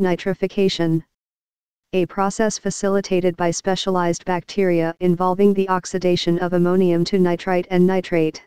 Nitrification. A process facilitated by specialized bacteria involving the oxidation of ammonium to nitrite and nitrate.